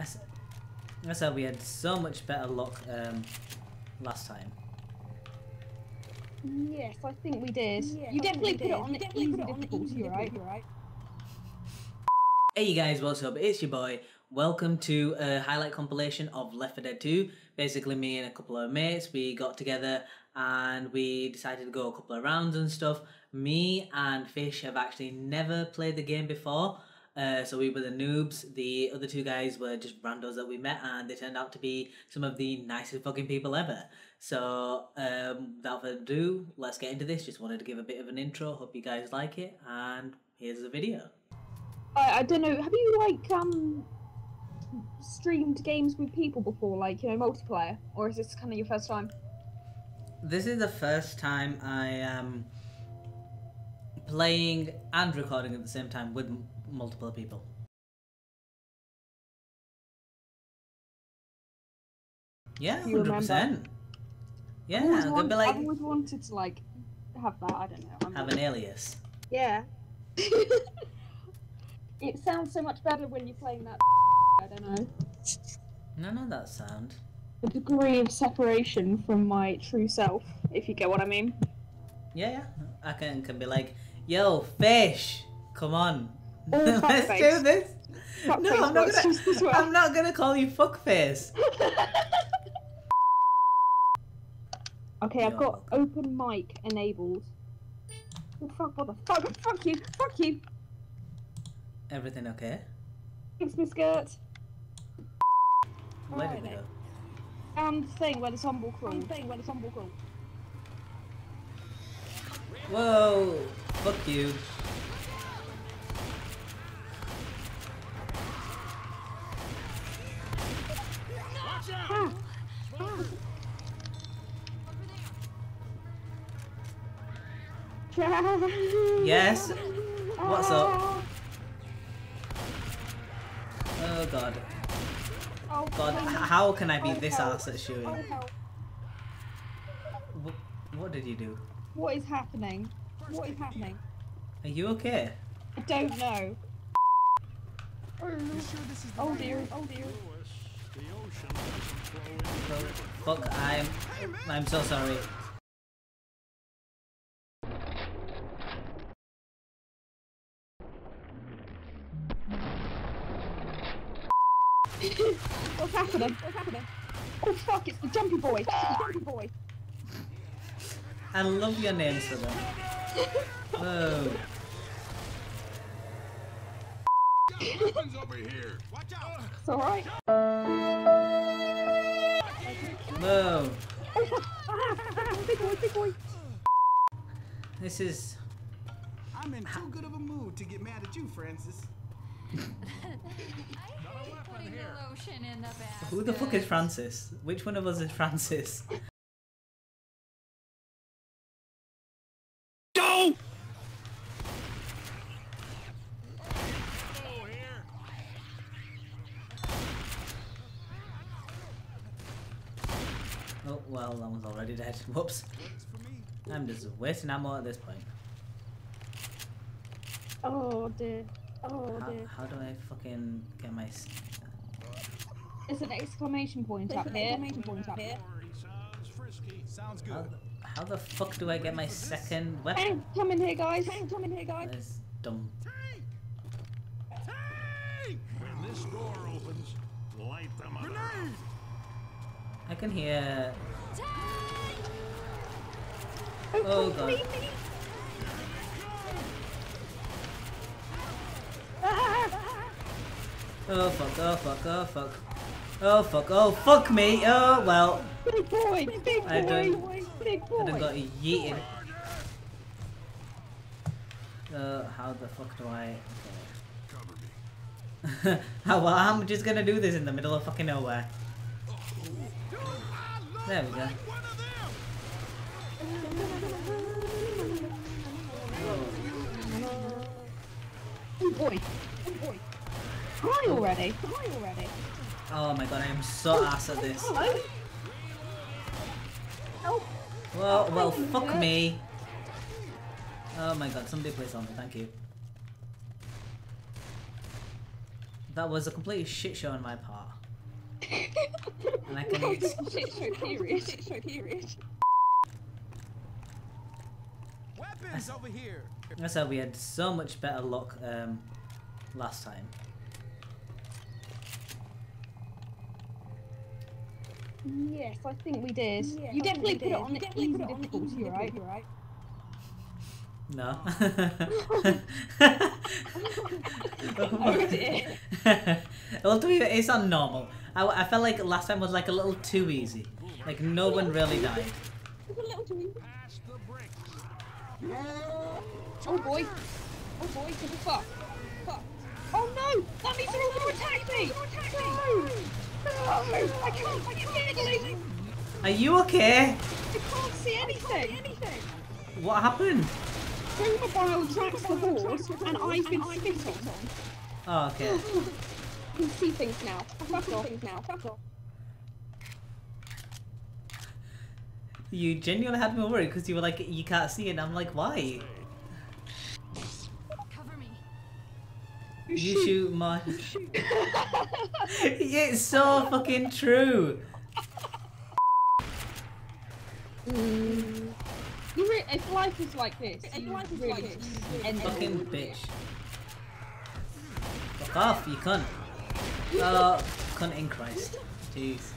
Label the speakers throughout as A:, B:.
A: I, s- I said we had so much better luck um, last time.
B: Yes, I think we did.
C: Yes,
B: you
C: I
B: definitely
C: we
B: put it
C: did.
B: on
C: You
B: the
C: definitely
B: easy
C: put it on the
B: difficulty,
C: easy
B: right?
C: difficulty, right?
A: Hey you guys, what's up? It's your boy. Welcome to a highlight compilation of Left 4 Dead 2. Basically, me and a couple of mates, we got together and we decided to go a couple of rounds and stuff. Me and Fish have actually never played the game before. Uh, so we were the noobs. The other two guys were just randos that we met, and they turned out to be some of the nicest fucking people ever. So, um, without further ado, let's get into this. Just wanted to give a bit of an intro. Hope you guys like it, and here's the video.
B: I, I don't know. Have you like um streamed games with people before, like you know multiplayer, or is this kind of your first time?
A: This is the first time I am playing and recording at the same time with multiple people. Yeah,
B: you
A: hundred
B: remember?
A: percent. Yeah,
B: I've always, want-
A: be like
B: I've always wanted to like have that. I don't know. I'm
A: have an alias.
B: Yeah. it sounds so much better when you're playing that. I don't know.
A: No, no, that sound.
B: A degree of separation from my true self, if you get what I mean.
A: Yeah, yeah. I can can be like, yo, fish, come on,
B: Or
A: let's do this.
B: Fuckface
A: no, I'm not gonna.
B: well.
A: I'm not gonna call you fuckface.
B: Okay, I've got open mic enabled. Oh, fuck, what the fuck? Fuck you! Fuck you!
A: Everything okay?
B: Fix my skirt.
A: Where did
B: Alright
A: we go?
B: And the thing where the tumble crawl.
C: Um, One thing when it's humble crawl.
A: Whoa! Fuck you. Yes. What's up? Oh god.
B: Oh,
A: God, how can I be
B: Oh,
A: this ass at shooting?
B: Oh,
A: What did you do?
B: What is happening? What is happening?
A: Are you okay?
B: I don't know.
D: You sure this is the
B: Oh dear, oh dear.
D: The ocean doesn't flow in.
A: Oh, fuck, I'm. I'm so sorry.
B: What's happening? What's happening? Oh fuck, it's the jumpy boy! It's the jumpy boy!
A: I love your names for them. Whoa.
D: Weapons over here. Watch out.
B: It's alright.
A: Whoa.
B: Oh! Big boy, big boy!
A: This is.
E: I'm in too good of a mood to get mad at you, Francis.
F: I hate putting the lotion in the basket.
A: Who the fuck is Francis? Which one of us is Francis?
D: Go! Go.
A: Oh, well, that one's already dead. Whoops.
D: What's for me?
A: I'm just wasting ammo at this point.
B: Oh dear. Oh
A: How,
B: dear.
A: how do I fucking get my. s-
B: There's an exclamation point
C: There's
B: up
C: an
B: here.
C: exclamation point up here.
D: Sounds frisky.
E: Sounds
A: How,
E: good.
A: how the fuck do I get my second weapon?
B: Hang, come in here, guys.
C: Hang, come in here, guys.
A: That's dumb.
D: Tank! Tank! When this door opens, light them up. Grenade!
A: I can hear.
B: Oh,
A: Oh,
B: God.
A: God.
B: Me, me.
A: Oh fuck, oh fuck, oh fuck. Oh fuck, oh fuck me! Oh well.
B: big boy, big
A: I
B: boy,
A: don't-
B: big
A: I done got
B: boy.
A: yeeted. Uh, how the fuck do I. Okay. how, well, I'm just gonna do this in the middle of fucking nowhere. There we go.
D: One of them!
B: Big boy, big boy. Hi already. Hi already.
A: Oh my god, I am so ass at this.
B: Hello. Help.
A: Well, well, fuck me. Oh my god, somebody please help me, thank you. That was a complete shit show on my part. And I can.
B: Shit show period.
C: Shit show period.
E: Weapons over here.
A: I said we had so much better luck um, last time.
B: Yes, I think we did.
C: Yeah,
B: you
C: I
B: definitely
C: think
B: put
C: we
B: it on
C: did.
B: the
C: You
B: easy
C: definitely put it on the
B: difficulty,
C: easy
B: right?
C: difficulty, right?
A: No.
B: Oh dear.
A: well, to be fair, it's on normal. I, I felt like last time was like a little too easy. Like no one really died.
C: It's a little too easy.
D: Pass the bricks.
B: Oh boy. Oh boy, what the fuck? Fuck. Oh no! That means they're all gonna attack me! No! No! I can't, I can't get
A: Are you okay?
B: I can't see anything!
A: What happened?
B: Mobile tracks the horse, and I've been spit on.
A: Oh, okay.
B: I can see things now. Fuck off.
C: Things now.
A: You genuinely had me worried because you were like, you can't see it. And I'm like, why? You shoot my. it's so fucking true.
B: Mm. You re- if life is like this,
C: If
B: you
C: life was
B: really
C: like this, you
B: end it.
A: Fucking bitch. Fuck off, you cunt. Oh, cunt in Christ. Jeez.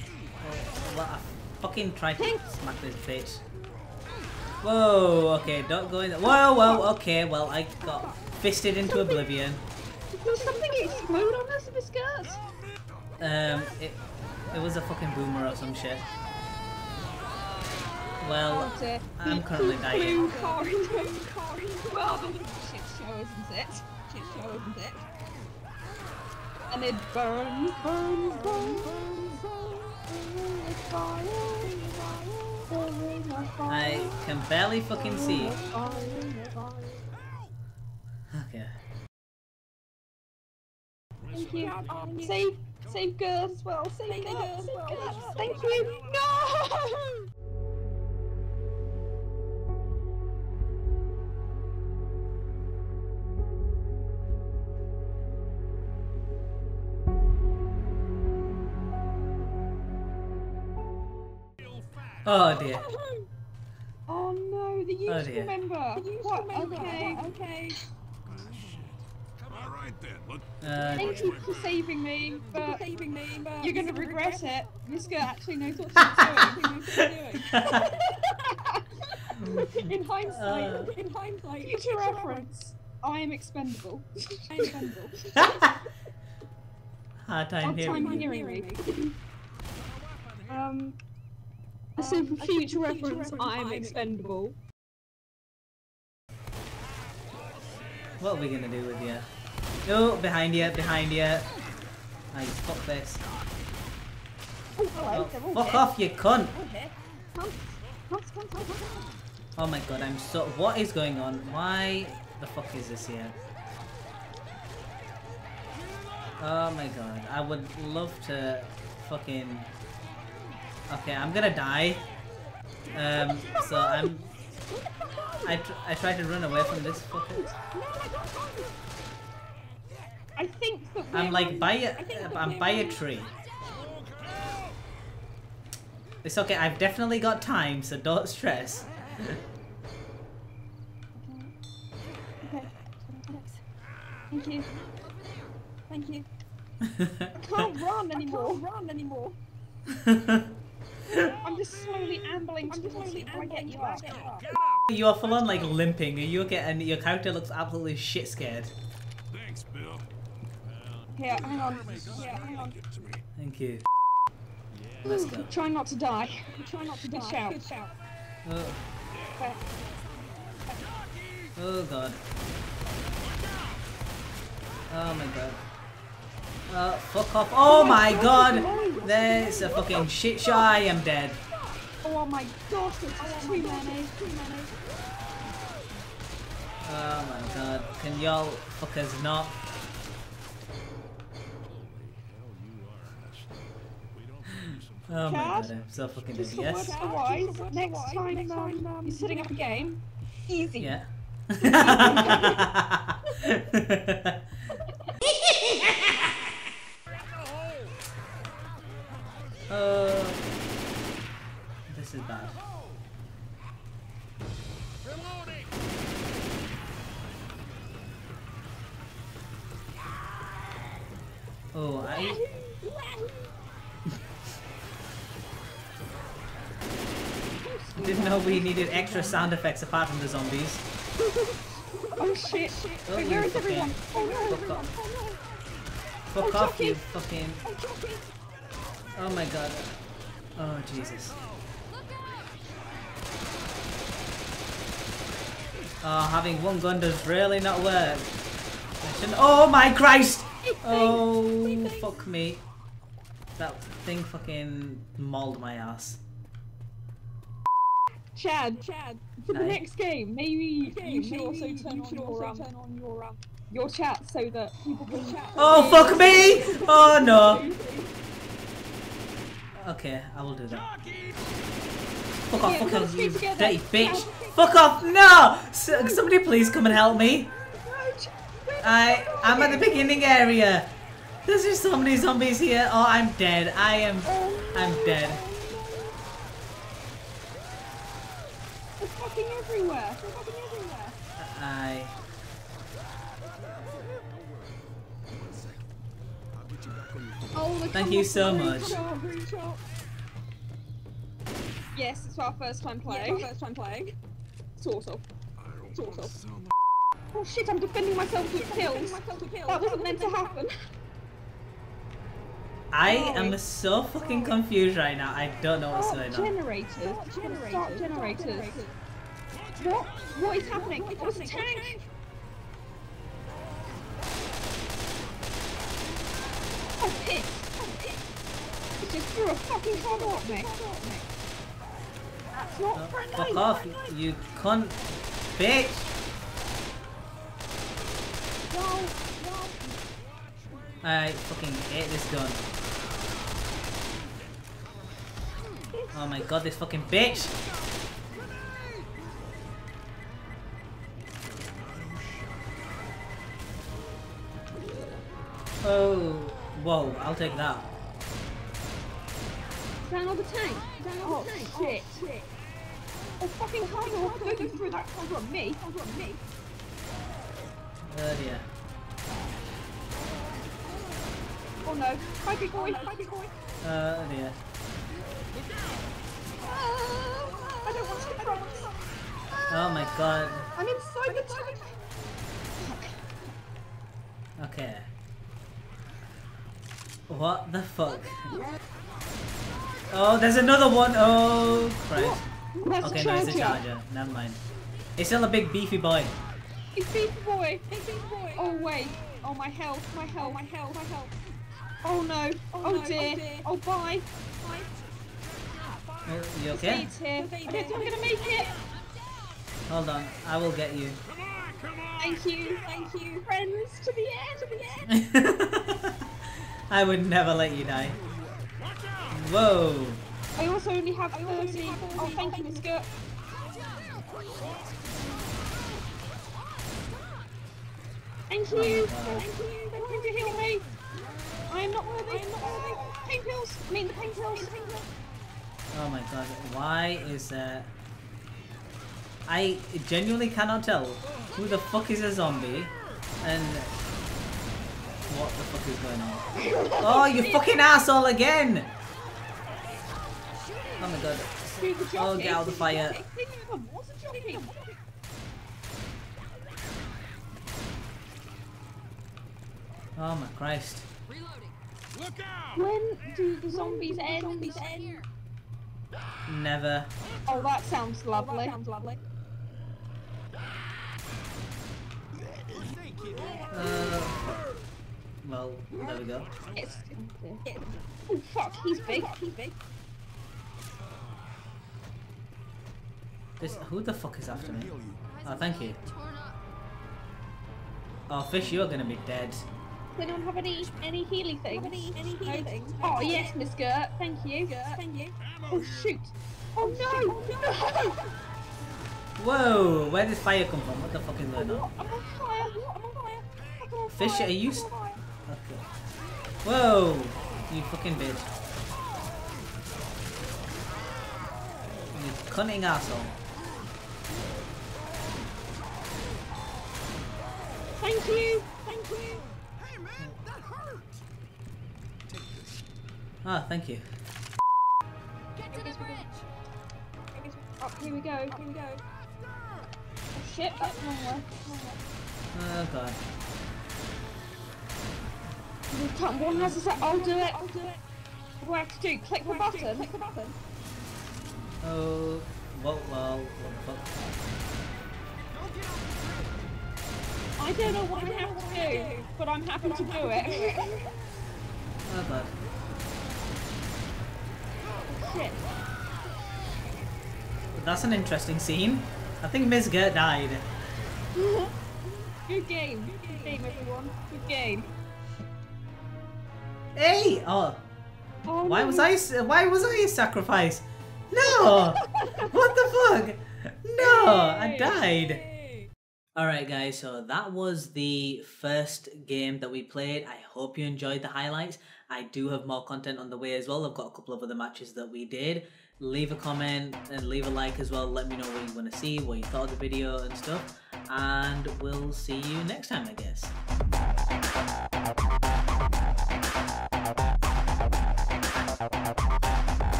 A: Oh, what I fucking tried to smack this bitch. Whoa, okay, don't go in there. Whoa, whoa, okay, well, I got fisted into oblivion.
B: Did something explode on us in the skirts?
A: Um, it, it was a fucking boomer or some shit. Well,
B: Oh.
A: I'm currently dying.
B: car in car in the well, shit show, isn't it? Shit show, isn't it? And it burns, burns, burns, burns, burns, it's fire, fire, fire,
A: I can barely fucking see.
B: fire, fire.
A: Okay.
B: Thank you. Save, save girls as well. Save girls as well. Thank you. No.
A: Oh dear.
B: Oh no, the
A: Oh,
B: youth
A: dear.
B: member. What? Okay.
C: Okay.
D: All right then. Look.
A: Uh,
B: Thank you for saving me, but
C: Saving me, but
B: you're gonna regret it. This girl actually knows what she's doing. In hindsight,
A: Uh.
B: in hindsight, future reference, I am expendable. I am expendable.
A: hard time
B: Hard
A: hearing
B: time
A: you.
B: hearing me. Um, so for future reference, I am expendable.
A: What are we gonna do with you? No, behind you, behind you. Ah, you fuckface.
B: Oh,
A: fuck off, you cunt! Oh my god, I'm so. What is going on? Why the fuck is this here? Oh my god, I would love to fucking. Okay, I'm gonna die. Um, so I'm. I, tr I tried to run away from this fucker.
B: I think
A: I'm like by a, I'm by a tree. It's okay. I've definitely got time, so don't stress.
B: Okay. Thank you. Thank you. I can't run anymore. Can't run anymore. I'm just slowly ambling towards you. I get you up.
D: Get up.
A: You are full on like limping. Are you okay? And your character looks absolutely shit scared.
D: Thanks, Bill.
B: Here, hang on. Here, hang on.
D: Give it to me.
A: Thank you. Let's go.
B: Try not to die. Try not to
C: Good
B: die.
C: shout.
B: Good shout.
A: Oh, oh god. Oh my god. Oh, fuck off. Oh my god! There's a fucking shit show. I am dead.
B: Oh my gosh, there's just too many. Too many.
A: Oh my god. Can y'all fuckers not? Oh my god, I'm so fucking dead.
B: Just a
A: Yes?
B: word for wise. Next time um, you're setting up a game, easy.
A: Yeah. we needed extra sound effects apart from the zombies.
B: Oh shit!
A: Oh,
B: Wait, where is everyone? Oh, oh no!
A: Fuck off.
B: Oh,
A: Fuck
B: Oh,
A: off, you fucking.
B: I'm joking!
A: Oh my god. Oh Jesus. Oh, having one gun does really not work. Oh my Christ! Oh, fuck me. That thing fucking mauled my ass.
B: Chad, Chad, for the next game, maybe you should
C: maybe
B: also
C: you
B: turn on
C: should
B: your
C: also
B: um,
C: turn on your um,
B: your chat so that people can chat.
A: Oh, fuck me! Oh no. Okay, I will do that. Fuck off,
B: Yeah,
A: fuck off, you
B: together.
A: dirty bitch!
B: Yeah.
A: Fuck off! No! S- somebody please come and help me.
B: No, Ch- where
A: I I'm at the beginning area. There's just so many zombies here. Oh, I'm dead. I am. I'm dead.
B: They're fucking everywhere. They're fucking everywhere.
A: I.
B: Oh,
A: Thank you so much.
B: Yes, it's our first time playing. first time playing. Sort of. Sort of. Oh shit, I'm defending myself with kills. That wasn't meant to happen.
A: I
B: Oh.
A: am so fucking confused right now. I don't know what's going on.
B: generators. Start generators. What? What is happening? Oh, it's a tank! Oh, piss! Oh, piss! It just threw a fucking funnel at me. That's not
A: Oh,
B: friendly!
A: fuck off, you cunt, bitch!
B: No, no.
A: I fucking hate this gun. Oh my god, this fucking bitch! Oh, whoa, I'll take that.
B: Down on the tank! Down on the tank! Shit! shit. Oh, fucking funnel! No, you threw that funnel at me! Funnel at me!
A: Oh dear.
B: Oh no! Hi, boy! Hi, boy!
A: Oh dear.
B: Ah, I don't want to front!
A: Oh my god.
B: I'm inside the tank!
A: Okay. What the fuck? Oh, there's another one! Oh, Christ.
B: That's
A: Okay,
B: a
A: no, it's a
B: charger.
A: charger. Never mind. It's still a big beefy boy.
B: It's Beefy Boy! It's Beefy Boy! Oh wait! Oh my health! My health! My health! My health! Oh no! Oh, oh
C: no, oh,
B: dear!
C: oh dear.
B: Oh bye!
A: Oh, you okay?
B: It's here! I don't think I'm gonna make it!
A: Hold on, I will get you.
D: Come on, come on.
B: Thank you! Thank you! Friends! To the end! To the end!
A: I would never let you die. Whoa!
B: I also only have 30. Oh, thank you, Miss Skirt. Thank you. Thank you. Thank you to heal me. I am not worthy. I am not worthy. Pain pills. I mean the pain pills.
A: Oh my god, why is that? I genuinely cannot tell who the fuck is a zombie and the fuck is going on. Oh, you fucking asshole again! Oh my god. Oh, get out of the fire.
B: Who's the jockey? What's the jockey?
A: Oh my Christ.
D: Look.
B: When do the zombies end? Zombies end?
A: Never.
B: Oh, that sounds lovely.
C: Oh, sounds lovely.
A: There we go.
B: It's. Oh fuck, he's big. He's big.
A: This, who the fuck is after me? Oh, thank you. Oh, Fish, you're gonna be dead.
B: Does anyone have any any healy things?
C: Any any healing things?
B: Oh yes, Miss Gert. Thank you.
C: Thank you.
B: Oh shoot! Oh no! Oh, no!
A: Whoa, where did fire come from? What the fuck is going on?
B: I'm on fire! I'm on fire!
A: Fish, are you... s- Okay. Whoa! You fucking bitch. You cunning asshole.
B: Thank you. Thank you.
E: Hey, man, that hurt. Take this.
A: Ah, thank you.
F: Get to the bridge.
B: Oh, here we go. Here we go. Oh shit, that's wrong way. Wrong way.
A: Oh god.
B: You can't- One has to say, I'll do it. I'll do it. What do I have to do? Click the button. Click the button.
A: Oh, well, well, what the fuck?
B: I don't know what I have to do, but I'm happy to do it.
A: Oh god.
B: Shit.
A: That's an interesting scene. I think Ms. Gert died.
B: Good game. Good game, everyone. Good game.
A: Hey! Oh,
B: Oh,
A: why
B: no,
A: was I? Why was I a sacrifice? No! what the fuck? No! I died. Alright guys, so that was the first game that we played. I hope you enjoyed the highlights. I do have more content on the way as well. I've got a couple of other matches that we did. Leave a comment and leave a like as well. Let me know what you want to see, what you thought of the video and stuff. And we'll see you next time, I guess.